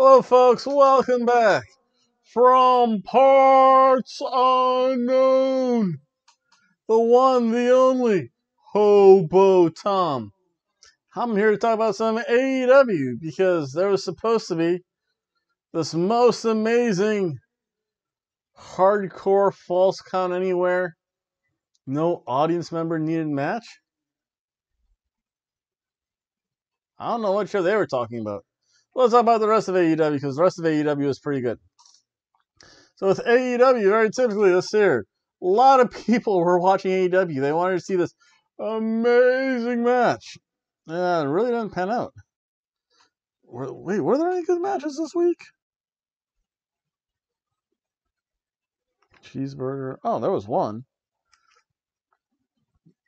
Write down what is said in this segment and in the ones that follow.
Hello, folks. Welcome back from parts unknown. The one, the only Hobo Tom. I'm here to talk about some AEW because there was supposed to be this most amazing hardcore false count anywhere, no audience member needed match. I don't know what show they were talking about. Let's talk about the rest of AEW because the rest of AEW is pretty good. So with AEW, very typically this year, a lot of people were watching AEW. They wanted to see this amazing match. Yeah, it really didn't pan out. Wait, were there any good matches this week? Cheeseburger. Oh, there was one.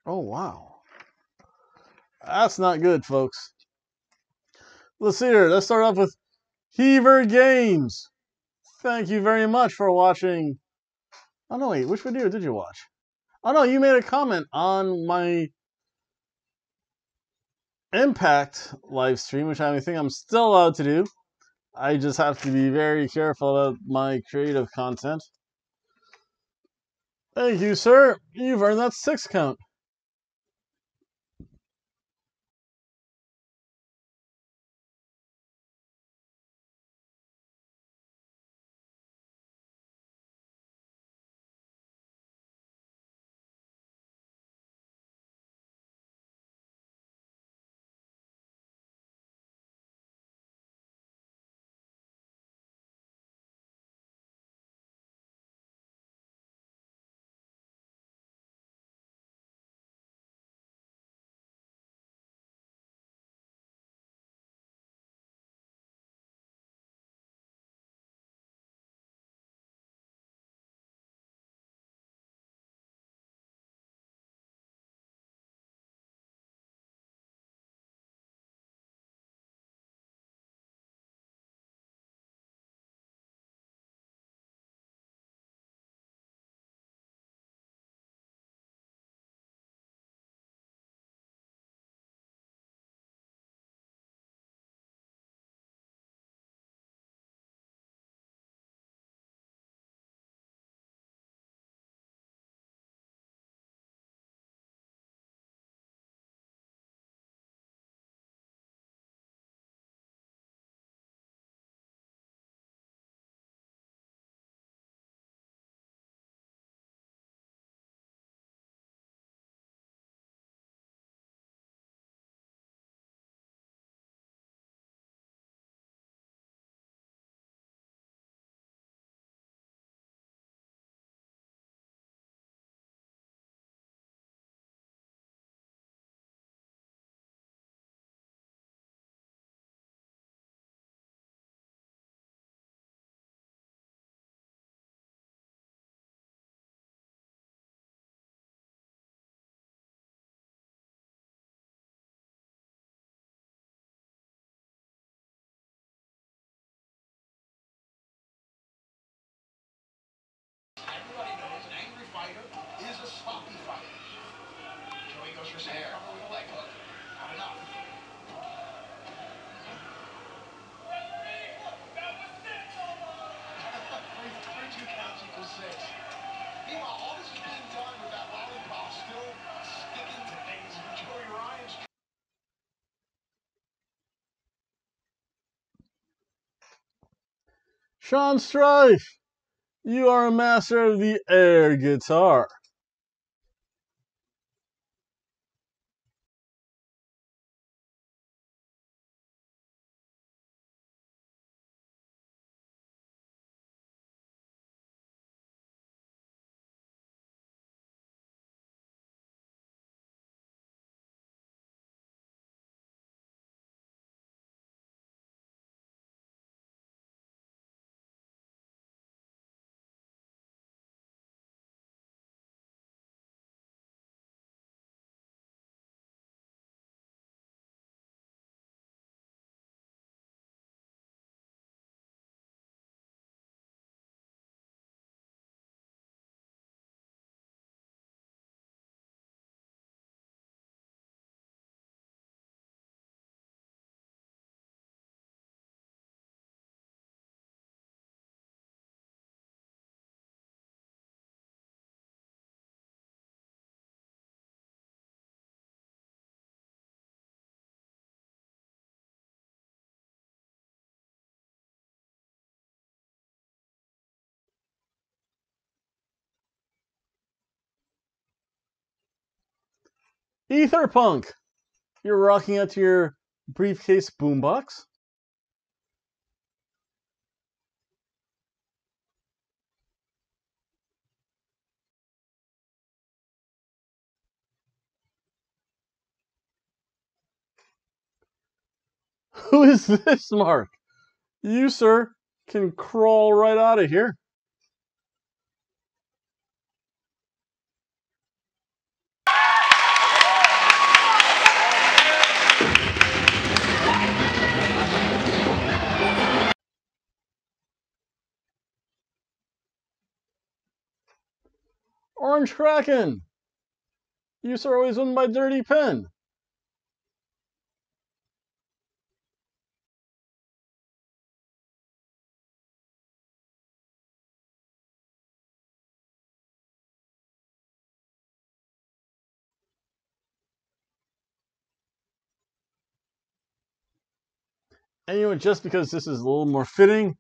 Oh, wow. That's not good, folks. Let's see here. Let's start off with Heaver Games. Thank you very much for watching. Oh, no, wait. Which video did you watch? Oh, no, you made a comment on my Impact live stream, which I think I'm still allowed to do. I just have to be very careful about my creative content. Thank you, sir. You've earned that six count. Sean Strife, you are a master of the air guitar. Ether Punk, you're rocking out to your briefcase boombox. Who is this, Mark? You, sir, can crawl right out of here. Orange Kraken! You, sir, always win my dirty pen. Know, just because this is a little more fitting,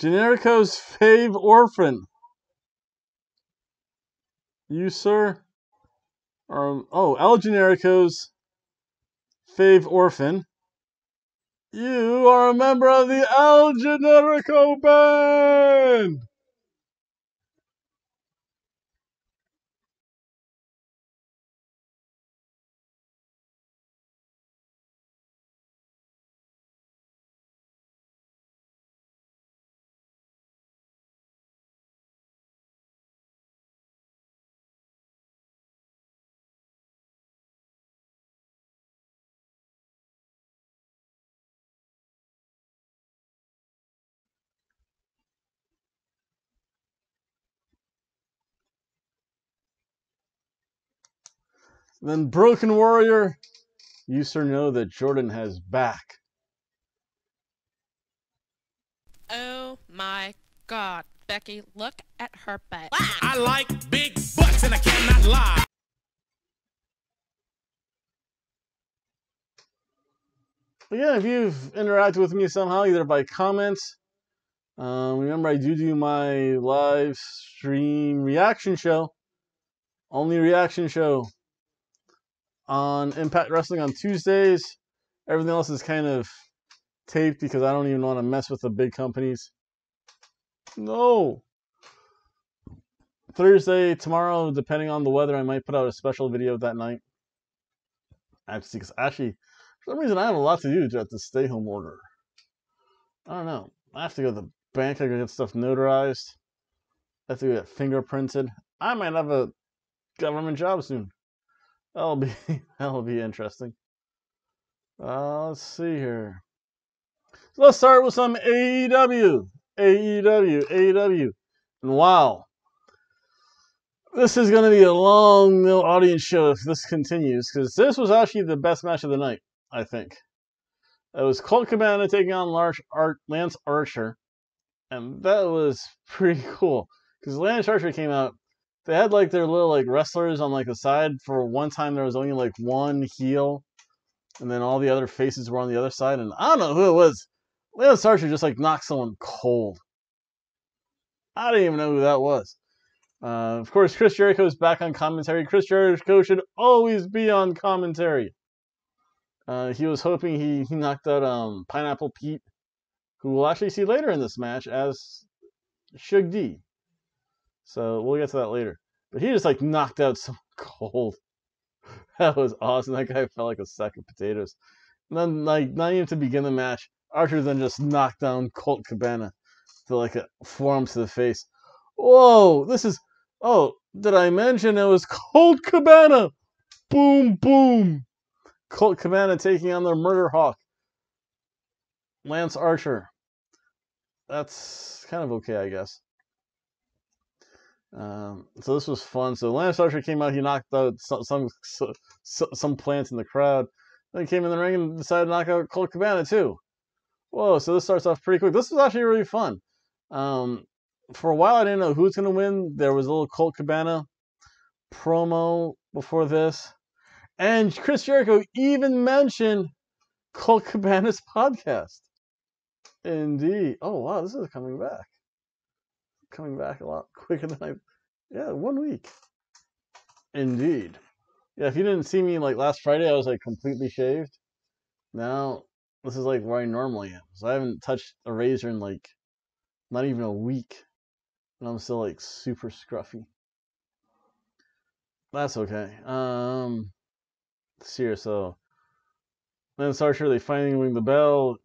Generico's fave orphan. You, sir, are, oh, El Generico's fave orphan. You are a member of the El Generico band! Then Broken Warrior, you sir know that Jordan has back. Oh my god, Becky, look at her butt. I like big butts and I cannot lie. Again, if you've interacted with me somehow, either by comments, um, remember I do do my live stream reaction show, only reaction show on Impact Wrestling on Tuesdays. Everything else is kind of taped because I don't even want to mess with the big companies. No. Thursday, tomorrow, depending on the weather, I might put out a special video that night. Actually, because actually, for some reason, I have a lot to do throughout the stay home order. I don't know. I have to go to the bank. I gotta get stuff notarized. I have to get fingerprinted. I might have a government job soon. That'll be that'll be interesting. Uh, let's see here. So let's start with some AEW. AEW, AEW. And wow. This is going to be a long no audience show if this continues because this was actually the best match of the night, I think. It was Colt Cabana taking on Lance Archer, and that was pretty cool because Lance Archer came out they had like their little like wrestlers on like the side. For one time, there was only like one heel, and then all the other faces were on the other side. And I don't know who it was. Lance Archer just like knocked someone cold. I didn't even know who that was. Uh, of course, Chris Jericho is back on commentary. Chris Jericho should always be on commentary. Uh, he was hoping he, he knocked out um, Pineapple Pete, who we'll actually see later in this match as Suge D. So we'll get to that later. But he just like knocked out some cold. That was awesome. That guy felt like a sack of potatoes. And then like not even to begin the match, Archer then just knocked down Colt Cabana to like a forearm to the face. Whoa, this is oh, did I mention it was Colt Cabana? Boom boom. Colt Cabana taking on their murder hawk. Lance Archer. That's kind of okay, I guess. Um, so this was fun. So Lance Archer came out. He knocked out some some some plants in the crowd. Then he came in the ring and decided to knock out Colt Cabana too. Whoa! So this starts off pretty quick. This was actually really fun. Um, for a while, I didn't know who's going to win. There was a little Colt Cabana promo before this, and Chris Jericho even mentioned Colt Cabana's podcast. Indeed. Oh wow, this is coming back. Coming back a lot quicker than I. Yeah, one week. Indeed. Yeah, if you didn't see me like last Friday, I was like completely shaved. Now this is like where I normally am. So I haven't touched a razor in like not even a week, and I'm still like super scruffy. That's okay. Um, here. So Lance Archer, they finally ring the bell.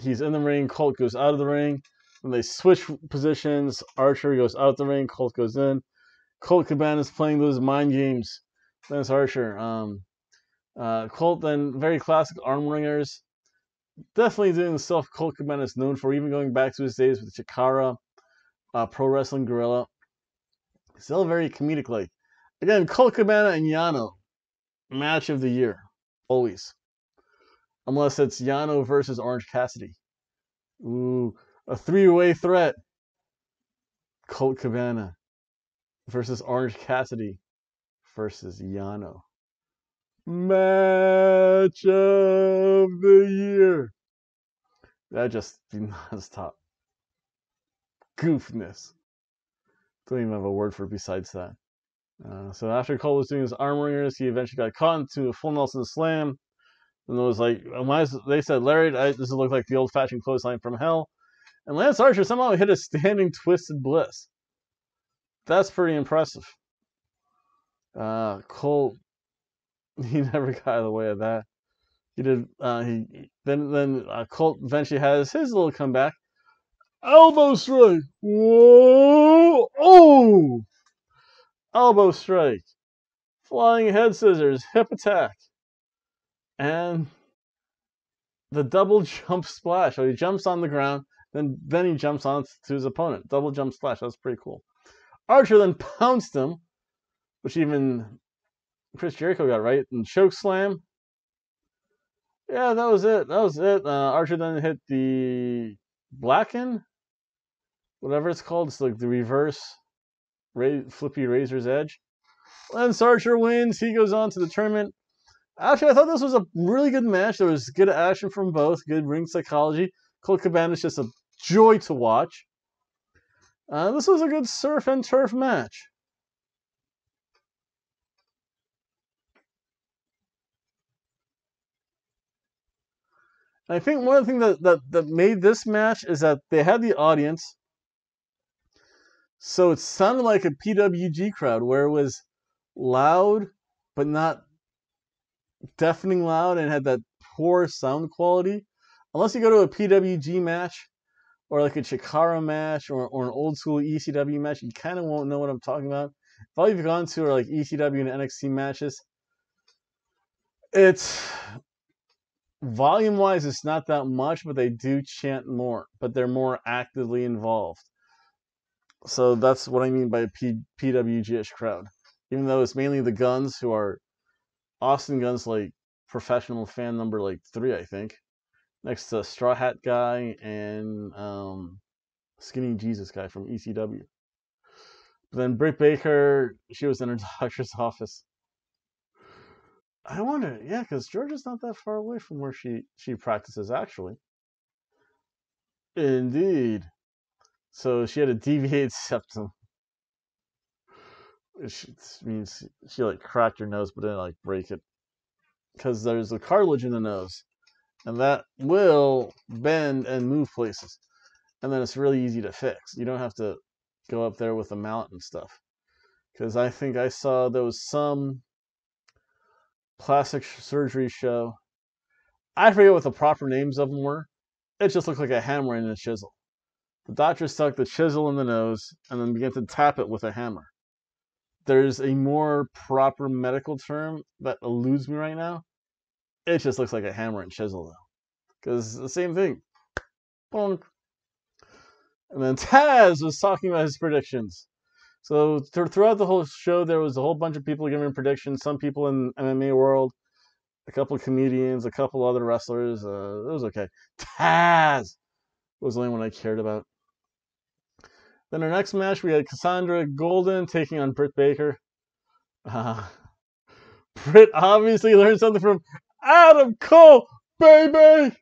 He's in the ring. Colt goes out of the ring. When they switch positions, Archer goes out the ring. Colt goes in. Colt Cabana is playing those mind games. Lance Archer. Um, uh, Colt then very classic arm wringers. Definitely doing the stuff Colt Cabana is known for, even going back to his days with Chikara, uh, Pro Wrestling Guerrilla. Still very comedic like. Again, Colt Cabana and Yano, match of the year, always. Unless it's Yano versus Orange Cassidy. Ooh, a three-way threat. Colt Cabana versus Orange Cassidy versus Yano. Match of the year. That just be nonstop goofness. Don't even have a word for it besides that. Uh, so after Cole was doing his arm wringers, he eventually got caught into a full Nelson slam. And it was like, they said, Larry, I, this look like the old fashioned clothesline from hell. And Lance Archer somehow hit a standing twisted bliss. That's pretty impressive. Uh, Cole, he never got out of the way of that. He did. Uh, he then then uh, Colt eventually has his little comeback. Elbow strike. Whoa! Oh! Elbow strike. Flying head scissors. Hip attack. And the double jump splash. So he jumps on the ground, then then he jumps on to his opponent. Double jump splash. That's pretty cool. Archer then pounced him, which even Chris Jericho got right. And choke slam. Yeah, that was it. That was it. Uh, Archer then hit the Blacken, whatever it's called. It's like the reverse ra- flippy razor's edge. Lance Archer wins. He goes on to the tournament. Actually, I thought this was a really good match. There was good action from both, good ring psychology. Colt Cabana is just a joy to watch. Uh, this was a good surf and turf match. I think one of the things that, that, that made this match is that they had the audience. So it sounded like a PWG crowd where it was loud, but not deafening loud and had that poor sound quality. Unless you go to a PWG match or like a Chikara match or, or an old school ECW match, you kind of won't know what I'm talking about. If all you've gone to are like ECW and NXT matches, it's volume wise, it's not that much, but they do chant more, but they're more actively involved. So that's what I mean by a P- PWG-ish crowd. Even though it's mainly the Guns who are Austin Guns like professional fan number like three, I think. Next to Straw Hat guy and um, Skinny Jesus guy from ECW. But then Britt Baker, she was in her doctor's office. I wonder, yeah, because Georgia's not that far away from where she she practices actually. Indeed. So she had a deviated septum. Which means she like cracked her nose, but didn't like break it, because there's a cartilage in the nose, and that will bend and move places, and then it's really easy to fix. You don't have to go up there with a mallet and stuff. Because I think I saw there was some plastic surgery show. I forget what the proper names of them were. It just looked like a hammer and a chisel. The doctor stuck the chisel in the nose and then began to tap it with a hammer. There's a more proper medical term that eludes me right now. It just looks like a hammer and chisel, though. Because the same thing. Bonk. And then Taz was talking about his predictions. So th- throughout the whole show, there was a whole bunch of people giving predictions. Some people in MMA world, a couple comedians, a couple other wrestlers. Uh, it was okay. Taz was the only one I cared about. Then our next match, we had Cassandra Golden taking on Britt Baker. Uh, Britt obviously learned something from Adam Cole, baby.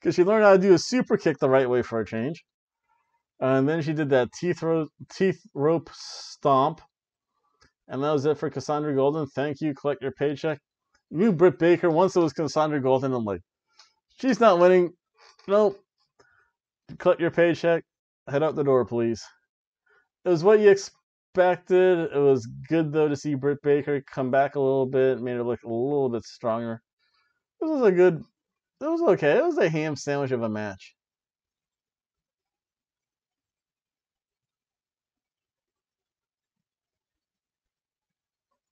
because she learned how to do a super kick the right way for a change. And then she did that teeth, ro- teeth rope stomp. And that was it for Cassandra Golden. Thank you. Collect your paycheck. You knew Britt Baker. Once it was Cassandra Golden, I'm like, she's not winning. Nope. Collect your paycheck. Head out the door, please. It was what you expected. It was good, though, to see Britt Baker come back a little bit, made her look a little bit stronger. This was a good, it was okay. It was a ham sandwich of a match.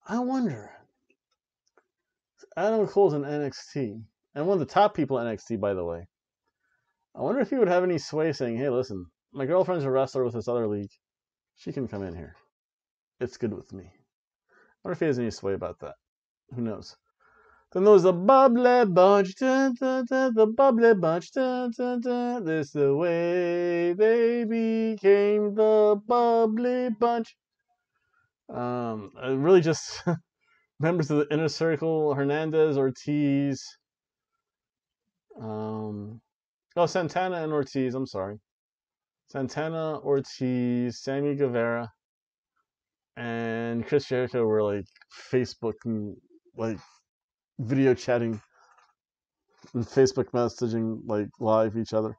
I wonder. Adam Cole's in NXT, and one of the top people in NXT, by the way. I wonder if he would have any sway saying, "Hey, listen, my girlfriend's a wrestler with this other league. She can come in here. It's good with me." I wonder if he has any sway about that. Who knows? Then there was the bubbly bunch, dun, dun, the bubbly bunch. Dun, dun, this the way they became the bubbly bunch. Um, really just members of the inner circle: Hernandez, Ortiz. Um, oh, Santana and Ortiz. I'm sorry, Santana, Ortiz, Sammy Guevara, and Chris Jericho were like Facebook like video chatting and Facebook messaging like live each other.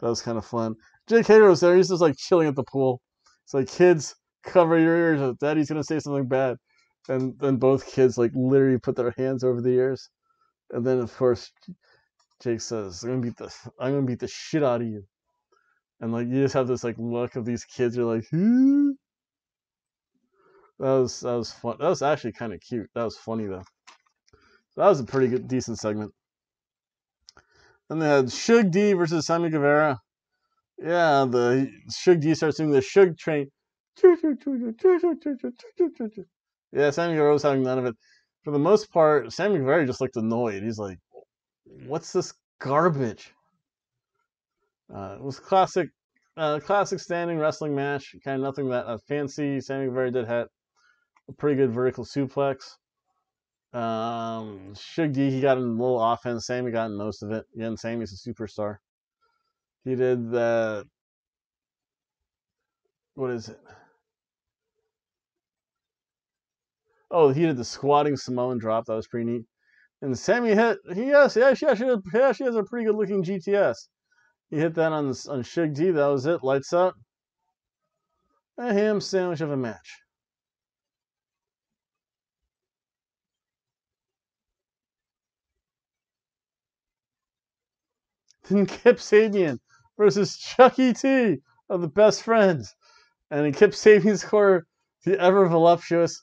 That was kind of fun. Jake Hager was there. He's just like chilling at the pool. It's like kids cover your ears. Daddy's gonna say something bad, and then both kids like literally put their hands over the ears, and then of course Jake says, "I'm gonna beat the I'm gonna beat the shit out of you," and like you just have this like look of these kids. You're like? That was that was fun. That was actually kind of cute. That was funny though. That was a pretty good, decent segment. Then they had Suge D versus Sammy Guevara. Yeah, the Suge D starts doing the Shug train. Yeah, Sammy Guevara was having none of it. For the most part, Sammy Guevara just looked annoyed. He's like, "What's this garbage?" Uh, it was classic, uh, classic standing wrestling match. Kind of nothing that uh, fancy. Sammy Guevara did have a pretty good vertical suplex. Um, Suge he got a little offense. Sammy got most of it. Again, Sammy's a superstar. He did the what is it? Oh, he did the squatting Samoan drop. That was pretty neat. And Sammy hit. He yes, yeah, she he has a pretty good looking GTS. He hit that on on Suge D. That was it. Lights out. A ham sandwich of a match. Then Kip Sabian versus Chucky T of the Best Friends. And in Kip Sabian's corner, the ever voluptuous,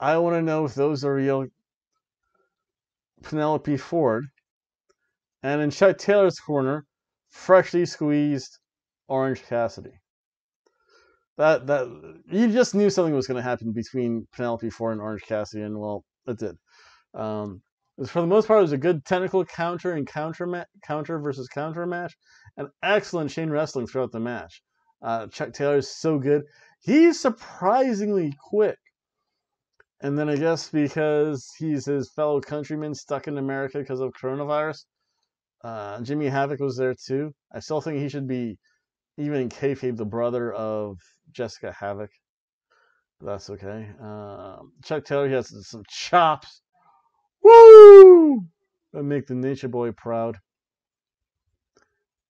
I want to know if those are real Penelope Ford. And in Chuck Taylor's corner, freshly squeezed Orange Cassidy. That that you just knew something was going to happen between Penelope Ford and Orange Cassidy, and well, it did. Um, for the most part, it was a good technical counter and counter ma- counter versus counter match, and excellent chain wrestling throughout the match. Uh, Chuck Taylor is so good; he's surprisingly quick. And then I guess because he's his fellow countryman stuck in America because of coronavirus, uh, Jimmy Havoc was there too. I still think he should be even in kayfabe the brother of Jessicka Havok. That's okay. Um, Chuck Taylor he has some chops. Woo! That make the Nature Boy proud.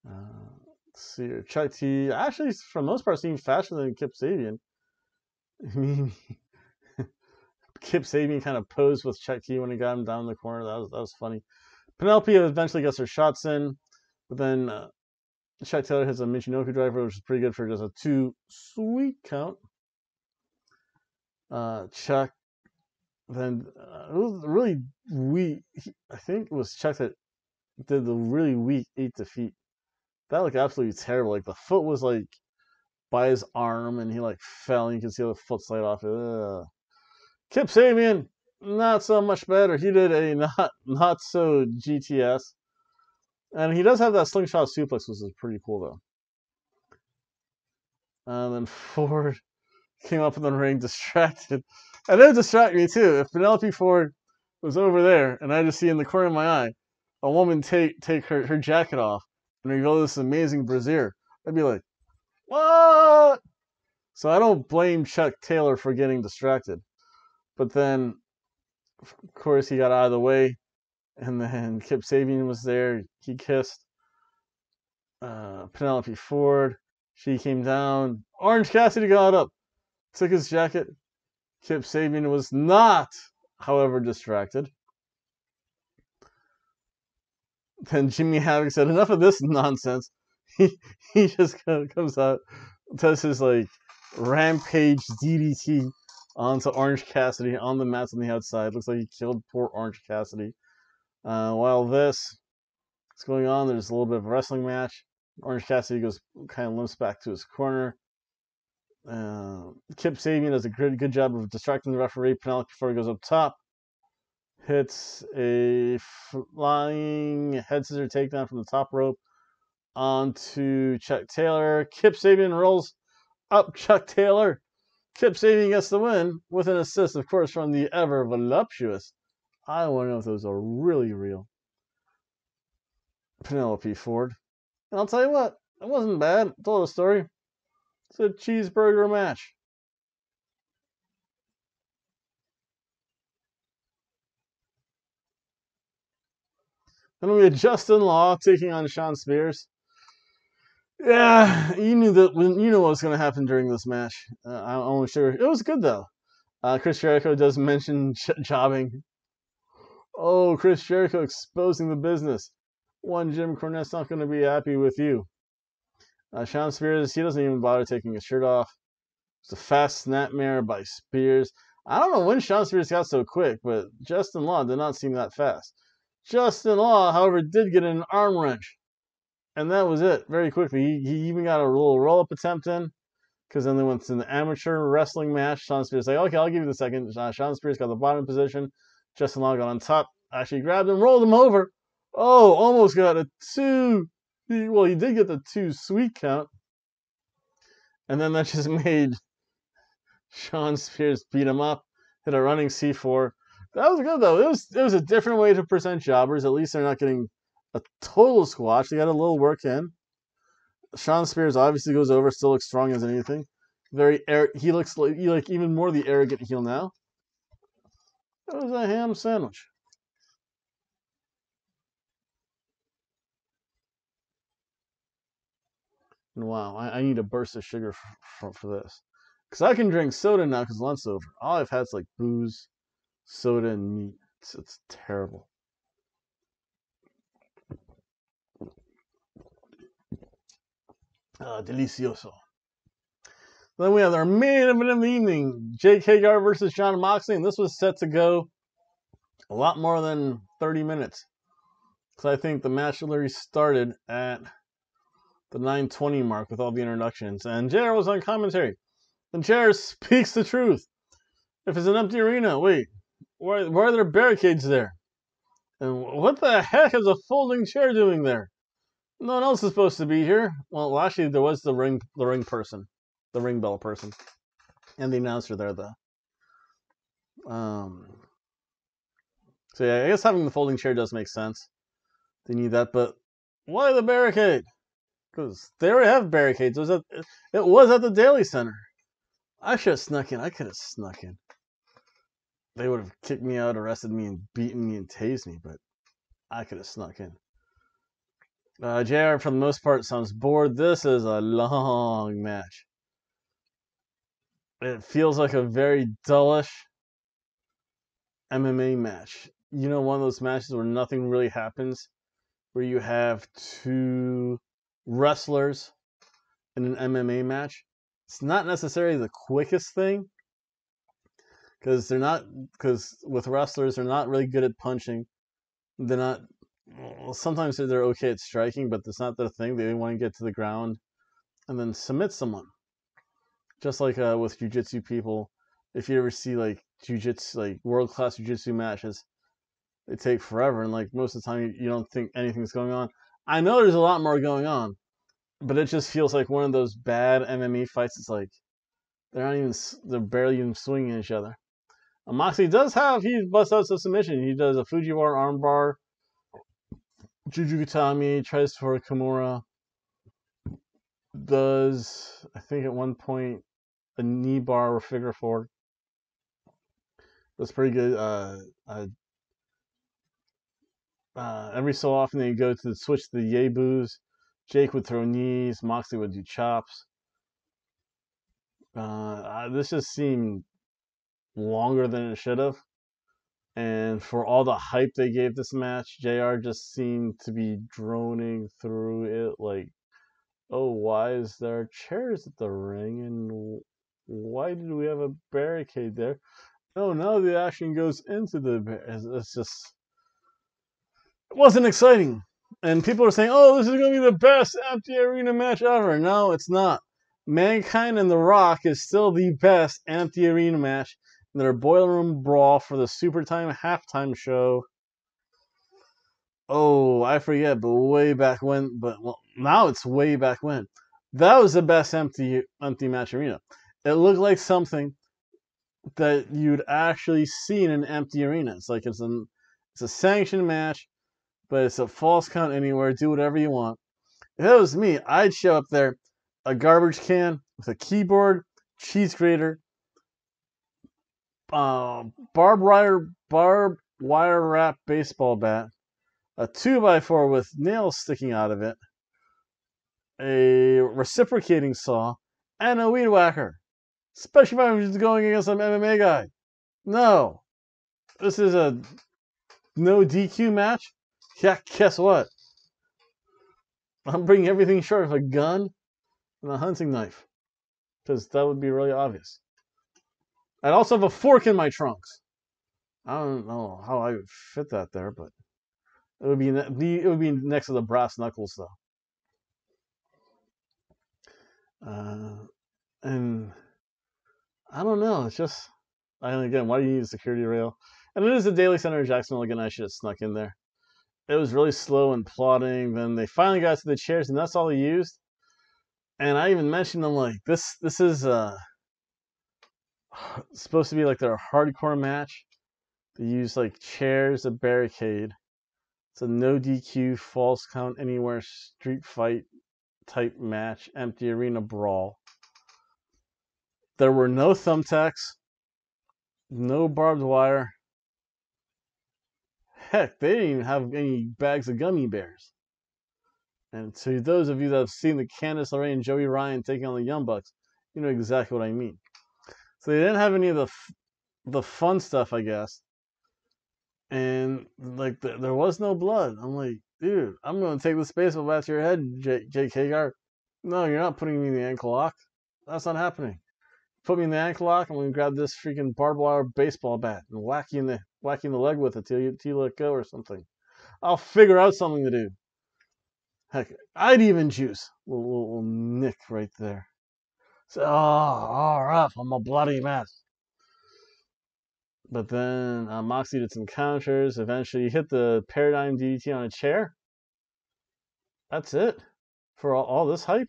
Uh, let's see here. Chuck T actually for most part seemed faster than Kip Sabian. I mean Kip Sabian kind of posed with Chuck T when he got him down in the corner. That was that was funny. Penelope eventually gets her shots in, but then uh, Chuck Taylor has a Michinoku driver, which is pretty good for just a two sweet count. Uh, Chuck then uh, it was really weak. I think it was Chuck that did the really weak eight to feet. That looked absolutely terrible. Like the foot was like by his arm, and he like fell, and you can see the foot slide off. Ugh. Kip Sabian, not so much better. He did a not not so GTS, and he does have that slingshot suplex, which is pretty cool though. And then Ford came up in the ring distracted, and it distracted me too. If Penelope Ford was over there, and I just see in the corner of my eye a woman take take her, her jacket off, and reveal this amazing brazier, I'd be like, what? So I don't blame Chuck Taylor for getting distracted. But then, of course, he got out of the way, and then Kip Sabian was there. He kissed uh, Penelope Ford. She came down. Orange Cassidy got up, took his jacket. Kip Sabian was not, however, distracted. Then Jimmy Havoc said, "Enough of this nonsense." He he just kind of comes out, does his like rampage DDT onto Orange Cassidy on the mats on the outside. Looks like he killed poor Orange Cassidy. Uh, while this is going on, there's a little bit of a wrestling match. Orange Cassidy goes kind of limps back to his corner. Uh, Kip Sabian does a good good job of distracting the referee. Penelope before he goes up top. Hits a flying head scissor takedown from the top rope onto Chuck Taylor. Kip Sabian rolls up Chuck Taylor. Kip Sabian gets the win with an assist, of course, from the ever voluptuous. I want to know if those are really real. Penelope Ford. And I'll tell you what, it wasn't bad. Told a story. It's a cheeseburger match. Then we had Justin Law taking on Shawn Spears. Yeah, you knew that you knew what was going to happen during this match. Uh, I'm only sure it was good though. Uh, Chris Jericho does mention jobbing. Oh, Chris Jericho exposing the business. One Jim Cornette's not going to be happy with you. Uh, Shawn Spears, he doesn't even bother taking his shirt off. It's a fast snapmare by Spears. I don't know when Shawn Spears got so quick, but Justin Law did not seem that fast. Justin Law, however, did get an arm wrench. And that was it very quickly. He, he even got a little roll up attempt in because then they went to an amateur wrestling match. Shawn Spears like, okay, I'll give you the second. Uh, Shawn Spears got the bottom position. Justin Law got on top. Actually grabbed him, rolled him over. Oh, almost got a two. Well, he did get the two sweet count. And then that just made Shawn Spears beat him up, hit a running C4. That was good though. It was it was a different way to present jobbers. At least they're not getting a total squash. They got a little work in. Shawn Spears obviously goes over, still looks strong as anything. Very air. He looks like he like even more the arrogant heel now. That was a ham sandwich. And wow, I, I need a burst of sugar for, for, this. Because I can drink soda now because lunch's over. All I've had is like booze, soda, and meat. It's, it's terrible. Ah, delicioso. Then we have our main event of the evening Jake Hager versus Jon Moxley. And this was set to go a lot more than 30 minutes. Because I think the match literally started at the 920 mark with all the introductions. And JR was on commentary. And JR speaks the truth. If it's an empty arena, wait, why, why are there barricades there? And what the heck is a folding chair doing there? No one else is supposed to be here. Well, well, actually, there was the ring, the ring person, the ring bell person, and the announcer there, though. Um. So yeah, I guess having the folding chair does make sense. They need that, but why the barricade? Because they already have barricades. It was at, it was at the Daily Center. I should have snuck in. I could have snuck in. They would have kicked me out, arrested me, and beaten me and tased me, but I could have snuck in. Uh, JR, for the most part, sounds bored. This is a long match. It feels like a very dullish MMA match. You know, one of those matches where nothing really happens, where you have two wrestlers in an MMA match. It's not necessarily the quickest thing because they're not because with wrestlers they're not really good at punching. They're not well, sometimes they're okay at striking, but that's not their thing. They want to get to the ground and then submit someone. Just like uh, with jujitsu people, if you ever see like jujitsu, like world class jujitsu matches, they take forever, and like most of the time you, you don't think anything's going on. I know there's a lot more going on, but it just feels like one of those bad MMA fights. It's like they're not even they're barely even swinging each other. Uh, Moxley does have he busts out some submission. He does a Fujiwara armbar Juji Gatame tries for a Kimura. Does I think at one point a knee bar or figure four. That's pretty good. Uh, uh, uh, every so often they'd go to switch to the Yabus. Jake would throw knees. Moxley would do chops. Uh, this just seemed longer than it should have. And for all the hype they gave this match, JR just seemed to be droning through it like, oh, why is there chairs at the ring? And why did we have a barricade there? Oh, now the action goes into the. It's just. It wasn't exciting. And people are saying, oh, this is going to be the best empty arena match ever. No, it's not. Mankind and The Rock is still the best empty arena match in their boiler room brawl for the Super Time halftime show. Oh, I forget, but way back when. But well, now it's way back when. That was the best empty empty match arena. It looked like something that you'd actually see in an empty arena. It's like it's an it's a sanctioned match, but it's a false count anywhere. Do whatever you want. If it was me, I'd show up there a garbage can with a keyboard, cheese grater, uh, barbed wire, barbed wire wrap baseball bat, a two by four with nails sticking out of it, a reciprocating saw, and a weed whacker. Especially if I'm just going against some MMA guy. No, this is a no DQ match. Yeah, guess what? I'm bringing everything short of a gun and a hunting knife. Because that would be really obvious. I'd also have a fork in my trunks. I don't know how I would fit that there, but it would be it would be next to the brass knuckles though. Uh, and I don't know. It's just and again, why do you need a security rail? And it is the Daily Center in Jacksonville again. I should have snuck in there. It was really slow and plodding. Then they finally got to the chairs, and that's all they used and I even mentioned them like this. This is uh supposed to be like their hardcore match. They use like chairs, a barricade. It's a no DQ, false count anywhere street fight type match, empty arena brawl. There were no thumbtacks, no barbed wire. Heck, they didn't even have any bags of gummy bears. And to those of you that have seen the Candice LeRae and Joey Ryan taking on the Young Bucks, you know exactly what I mean. So they didn't have any of the the fun stuff, I guess. And like the, there was no blood. I'm like, dude, I'm gonna take this baseball bat to your head, J- Jake Hager. No, you're not putting me in the ankle lock. That's not happening. Put me in the ankle lock. I'm gonna grab this freaking barbed wire baseball bat and whack you in the whack you in the leg with it till you till you let go or something. I'll figure out something to do. Heck, I'd even juice. Little, little, little nick right there. So, oh, all right, I'm a bloody mess. But then uh, Moxie did some counters. Eventually, he hit the paradigm DDT on a chair. That's it for all, all this hype.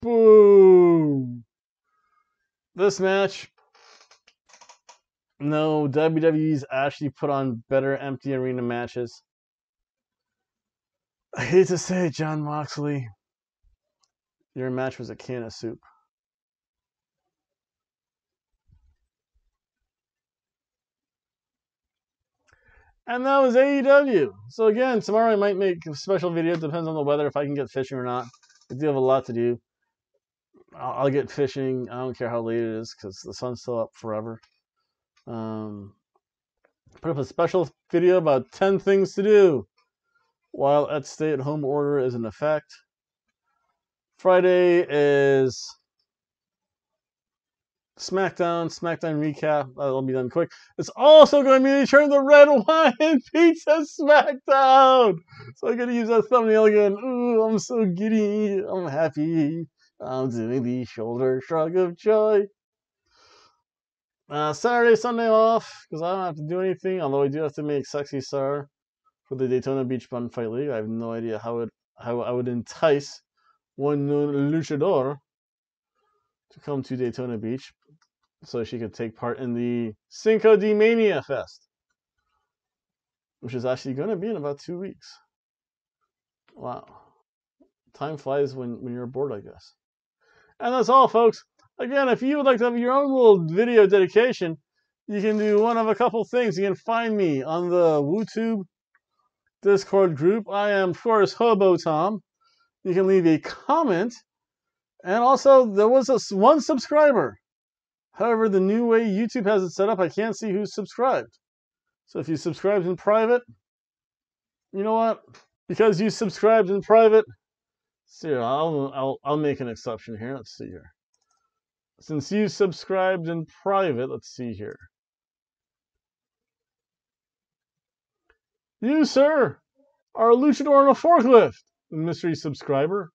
Boom! This match, no, WWE's actually put on better empty arena matches. I hate to say it, Jon Moxley. Your match was a can of soup. And that was AEW. So again, tomorrow I might make a special video. It depends on the weather if I can get fishing or not. I do have a lot to do. I'll, I'll get fishing. I don't care how late it is because the sun's still up forever. Um, put up a special video about 10 things to do while at stay at home order is in effect. Friday is SmackDown, SmackDown recap. That'll be done quick. It's also going to be return the red wine pizza SmackDown. So I'm going to use that thumbnail again. Ooh, I'm so giddy. I'm happy. I'm doing the shoulder shrug of joy. Uh, Saturday, Sunday off because I don't have to do anything. Although I do have to make Sexy Star for the Daytona Beach Bun Fight League. I have no idea how it how I would entice one luchador to come to Daytona Beach so she could take part in the Cinco de Mania Fest. which is actually going to be in about two weeks. Wow. Time flies when, when you're bored, I guess. And that's all, folks. Again, if you would like to have your own little video dedication, you can do one of a couple things. You can find me on the WooTube Discord group. I am, of course, Hobo Tom. You can leave a comment. And also, there was a, one subscriber. However, the new way YouTube has it set up, I can't see who's subscribed. So if you subscribed in private, you know what? Because you subscribed in private, see, I'll, I'll, I'll make an exception here. Let's see here. Since you subscribed in private, let's see here. You, sir, are a luchador on a forklift, mystery subscriber.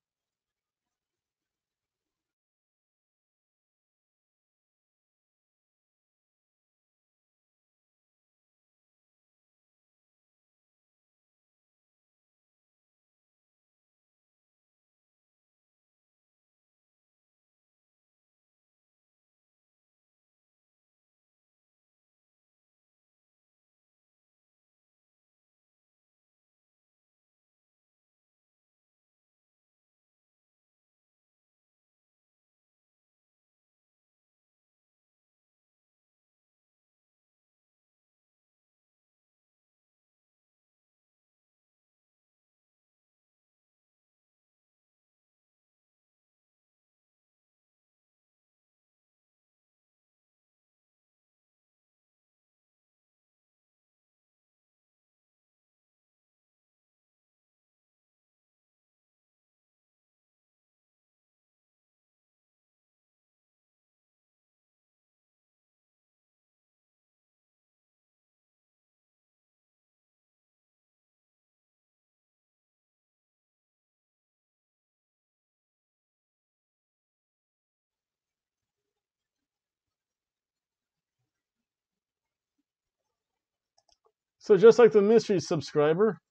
So just like the mystery subscriber,